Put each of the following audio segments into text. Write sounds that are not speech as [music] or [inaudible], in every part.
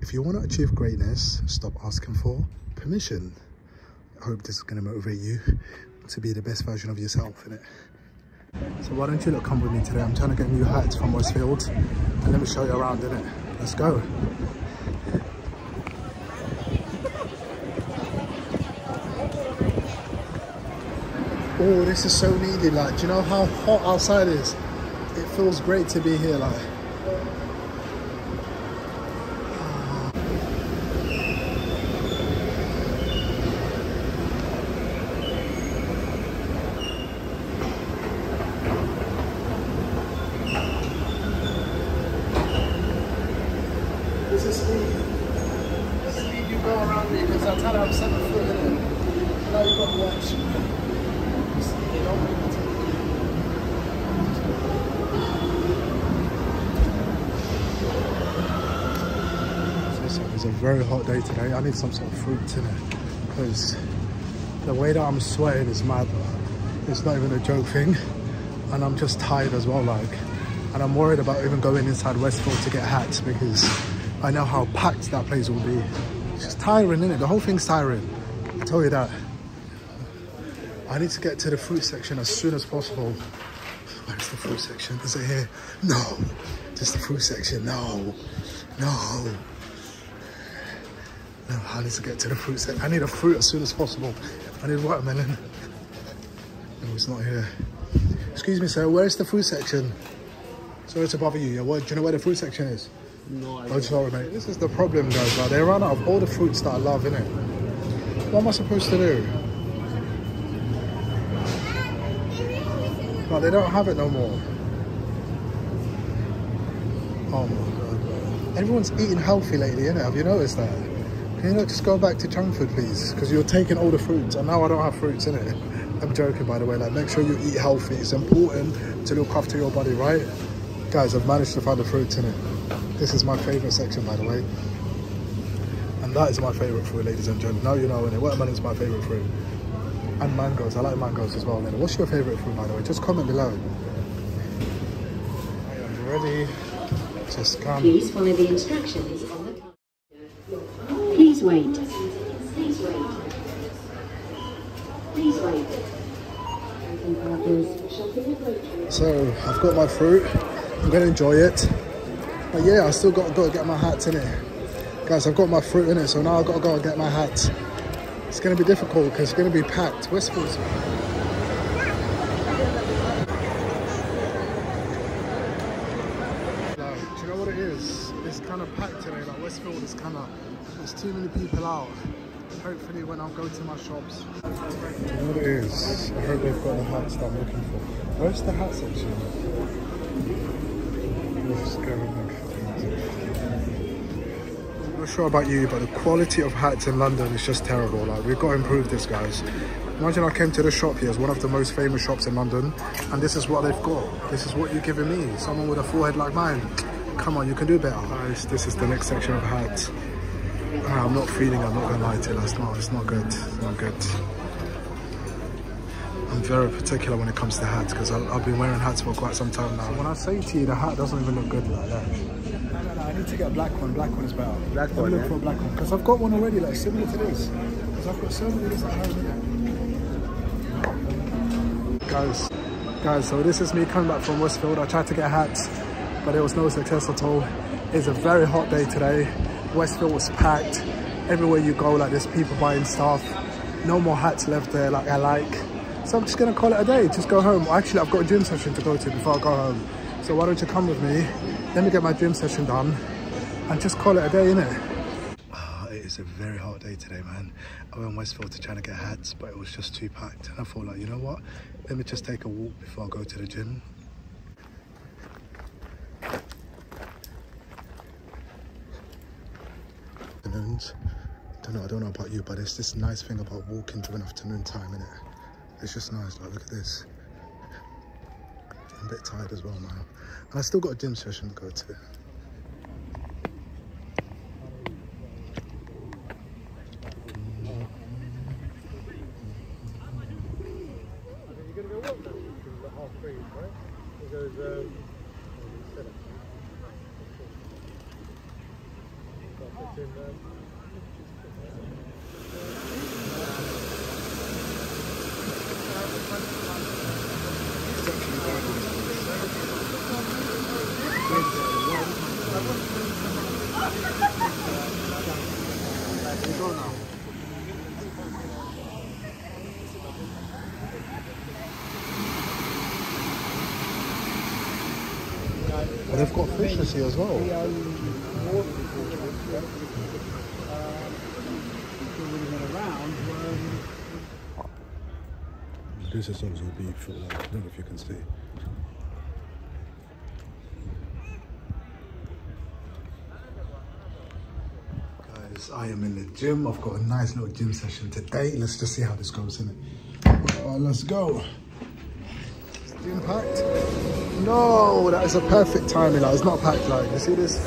If you want to achieve greatness, stop asking for permission. I hope this is going to motivate you to be the best version of yourself, innit? So why don't you look come with me today? I'm trying to get new hats from Westfield and let me show you around, innit? Let's go. Oh, this is so needed. Like, do you know how hot outside is? It feels great to be here. Like, this is Steve. Steve, you go around me because I tell her I'm seven foot in it. Now you got to watch. You know? So it's a very hot day today. I need some sort of fruit it because the way that I'm sweating is mad. It's not even a joke thing. And I'm just tired as well, like. And I'm worried about even going inside Westfield to get hats because I know how packed that place will be. It's just tiring, isn't it? The whole thing's tiring. I tell you that. I need to get to the fruit section as soon as possible. Where's the fruit section? Is it here? No. Just the fruit section. No. No. No, I need to get to the fruit section. I need a fruit as soon as possible. I need watermelon. No, it's not here. Excuse me, sir. Where's the fruit section? Sorry to bother you. Yeah, what, do you know where the fruit section is? No Oh, idea. sorry, mate. This is the problem, guys. Like, they run out of all the fruits that I love, innit? What am I supposed to do? Like, they don't have it no more. Oh my god, bro. Everyone's eating healthy lately, innit? Have you noticed that? Can you not just go back to junk food, please? Because you're taking all the fruits, and now I don't have fruits, innit? [laughs] I'm joking, by the way. Like, make sure you eat healthy. It's important to look after your body, right? Guys, I've managed to find the fruits in it. This is my favourite section, by the way. And that is my favourite fruit, ladies and gentlemen. Now you know, innit? Watermelon is my favourite fruit. And mangoes. I like mangoes as well, innit? What's your favourite fruit, by the way? Just comment below. I am ready to scan. Please follow the instructions on the card. Please wait. Please wait. Please wait. So, I've got my fruit. I'm to enjoy it. But yeah, I still got, got to get my hat in it. Guys, I've got my fruit in it, so now I've got to go get my hat. It's to be difficult because it's to be packed. Westfield's Like, do you know what it is? It's kind of packed today. Like Westfield is kind of, there's too many people out. Hopefully when I go to my shops. Do you know what it is? I hope they've got the hats that I'm looking for. Where's the hat section? I'm not sure about you, but the quality of hats in London is just terrible. Like we've got to improve this, guys. Imagine I came to the shop here, it's one of the most famous shops in London, and this is what they've got. This is what you're giving me. Someone with a forehead like mine. Come on, you can do better. Guys, this is the next section of hats. Ah, I'm not feeling, I'm not gonna lie to you, that's not, it's not good, it's not good. I'm very particular when it comes to hats because I've been wearing hats for quite some time now. When I say to you, the hat doesn't even look good like that. No, no, no, I need to get a black one. Black one is better. Black Let me one, look yeah? for a black one because I've got one already, like similar to this. Because I've got so many of these at home. Guys, guys, so this is me coming back from Westfield. I tried to get hats, but it was no success at all. It's a very hot day today. Westfield was packed. Everywhere you go, like there's people buying stuff. No more hats left there like I like. So I'm just gonna call it a day, just go home. Actually, I've got a gym session to go to before I go home. So why don't you come with me? Let me get my gym session done and just call it a day, innit? Ah, it is a very hot day today, man. I went Westfield to try to get hats, but it was just too packed. And I thought, like, you know what? Let me just take a walk before I go to the gym. Afternoons. Don't know. I don't know about you, but it's this nice thing about walking during afternoon time, innit? It's just nice. Like, look at this. I'm a bit tired as well now, and I still got a gym session to go to. They've got fishes here as well. This is also beautiful. I don't know if you can see. Guys, I am in the gym. I've got a nice little gym session today. Let's just see how this goes, innit? Uh, let's go. Gym packed? No, that is a perfect timing. Like, it's not packed. Like, you see this?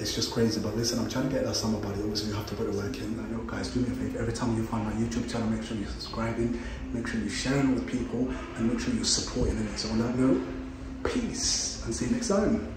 It's just crazy, but listen, I'm trying to get that summer body. Obviously, you have to put the work in. I know, guys, do me a favor. Every time you find my YouTube channel, make sure you're subscribing, make sure you're sharing with people, and make sure you're supporting it. So, on that note, peace, and see you next time.